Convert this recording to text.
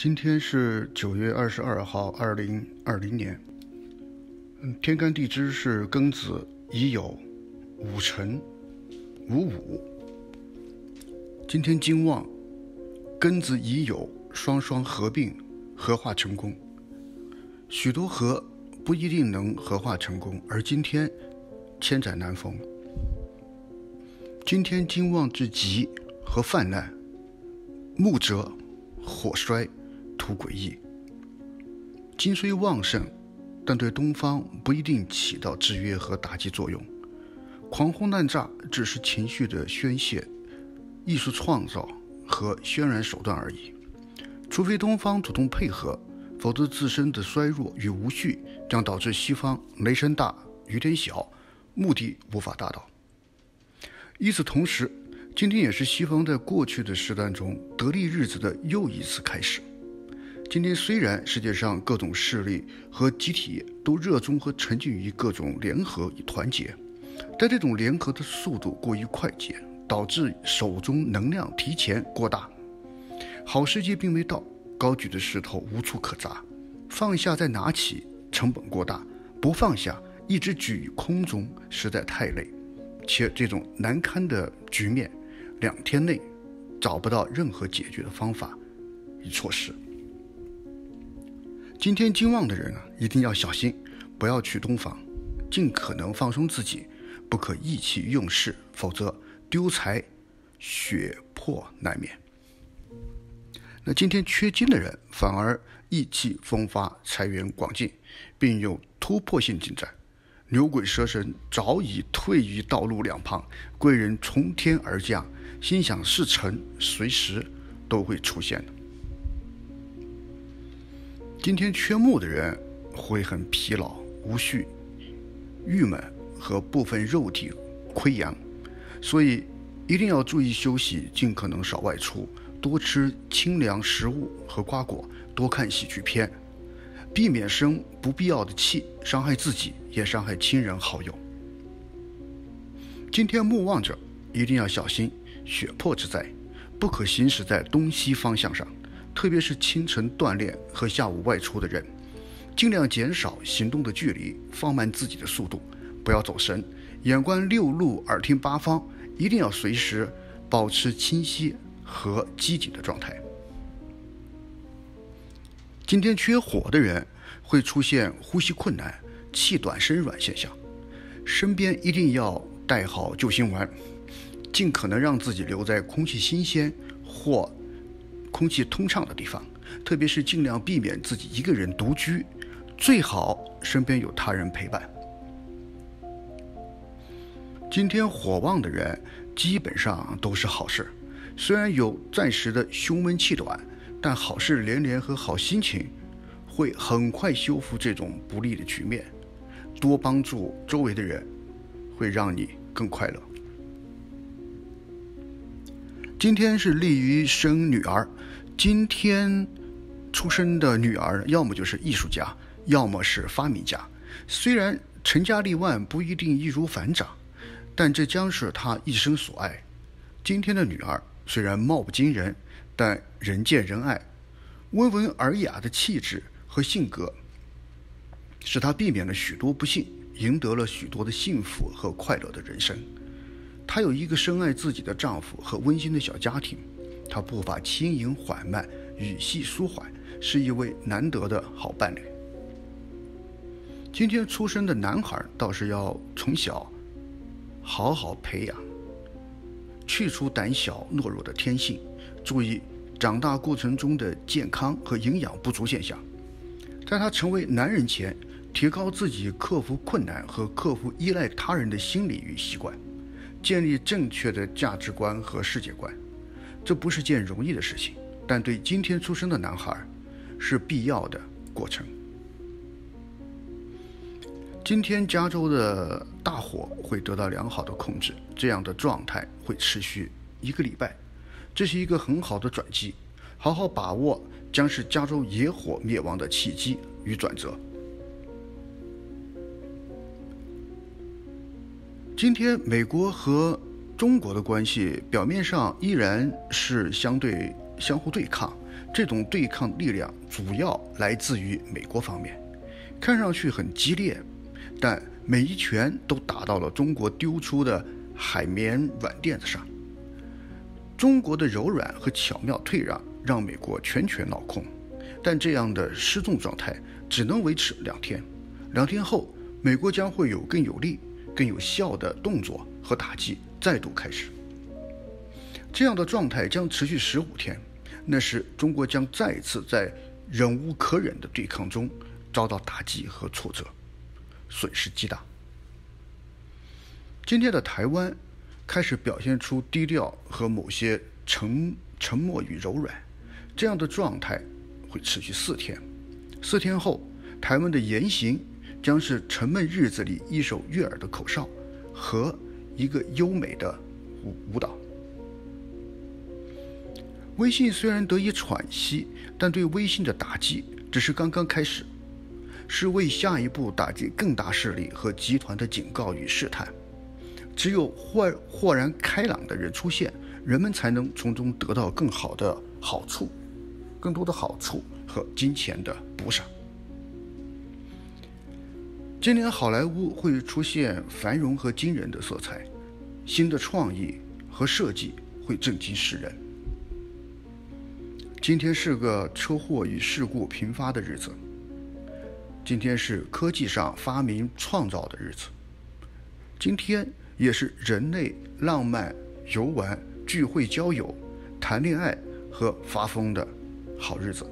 今天是九月二十二号，二零二零年。天干地支是庚子、乙酉、戊辰、午午。今天金旺，庚子、乙酉双双合并，合化成功。许多合不一定能合化成功，而今天千载难逢。今天金旺之吉和泛滥，木折，火衰。不诡异，金虽旺盛，但对东方不一定起到制约和打击作用。狂轰滥炸只是情绪的宣泄、艺术创造和渲染手段而已。除非东方主动配合，否则自身的衰弱与无序将导致西方雷声大雨点小，目的无法达到。与此同时，今天也是西方在过去的时段中得利日子的又一次开始。今天虽然世界上各种势力和集体都热衷和沉浸于各种联合与团结，但这种联合的速度过于快捷，导致手中能量提前过大。好时机并未到，高举的石头无处可砸，放下再拿起成本过大，不放下一直举于空中实在太累，且这种难堪的局面，两天内找不到任何解决的方法与措施。今天金旺的人啊，一定要小心，不要去东方，尽可能放松自己，不可意气用事，否则丢财，血破难免。那今天缺金的人，反而意气风发，财源广进，并有突破性进展。牛鬼蛇神早已退于道路两旁，贵人从天而降，心想事成，随时都会出现的。今天缺木的人会很疲劳、无序、郁闷和部分肉体溃疡，所以一定要注意休息，尽可能少外出，多吃清凉食物和瓜果，多看喜剧片，避免生不必要的气，伤害自己也伤害亲人好友。今天木旺者一定要小心血魄之灾，不可行驶在东西方向上。特别是清晨锻炼和下午外出的人，尽量减少行动的距离，放慢自己的速度，不要走神，眼观六路，耳听八方，一定要随时保持清晰和机警的状态。今天缺火的人会出现呼吸困难、气短身软现象，身边一定要带好救心丸，尽可能让自己留在空气新鲜或。空气通畅的地方，特别是尽量避免自己一个人独居，最好身边有他人陪伴。今天火旺的人基本上都是好事，虽然有暂时的胸闷气短，但好事连连和好心情会很快修复这种不利的局面。多帮助周围的人，会让你更快乐。今天是利于生女儿。今天出生的女儿，要么就是艺术家，要么是发明家。虽然成家立万不一定易如反掌，但这将是她一生所爱。今天的女儿虽然貌不惊人，但人见人爱，温文尔雅的气质和性格，使她避免了许多不幸，赢得了许多的幸福和快乐的人生。她有一个深爱自己的丈夫和温馨的小家庭。她步伐轻盈缓慢，语气舒缓，是一位难得的好伴侣。今天出生的男孩倒是要从小好好培养，去除胆小懦弱的天性，注意长大过程中的健康和营养不足现象。在他成为男人前，提高自己克服困难和克服依赖他人的心理与习惯，建立正确的价值观和世界观。这不是件容易的事情，但对今天出生的男孩，是必要的过程。今天加州的大火会得到良好的控制，这样的状态会持续一个礼拜，这是一个很好的转机，好好把握将是加州野火灭亡的契机与转折。今天美国和。中国的关系表面上依然是相对相互对抗，这种对抗力量主要来自于美国方面，看上去很激烈，但每一拳都打到了中国丢出的海绵软垫子上。中国的柔软和巧妙退让让美国全权脑控，但这样的失重状态只能维持两天，两天后，美国将会有更有力、更有效的动作和打击再度开始。这样的状态将持续十五天，那时中国将再次在忍无可忍的对抗中遭到打击和挫折，损失极大。今天的台湾开始表现出低调和某些沉沉默与柔软，这样的状态会持续四天。四天后，台湾的言行将是沉闷日子里一首悦耳的口哨和一个优美的舞舞蹈。微信虽然得以喘息，但对微信的打击只是刚刚开始，是为下一步打击更大势力和集团的警告与试探。只有豁豁然开朗的人出现，人们才能从中得到更好的好处，更多的好处和金钱的补赏。今年好莱坞会出现繁荣和惊人的色彩，新的创意和设计会震惊世人。今天是个车祸与事故频发的日子。今天是科技上发明创造的日子。今天也是人类浪漫游玩、聚会、交友、谈恋爱和发疯的好日子。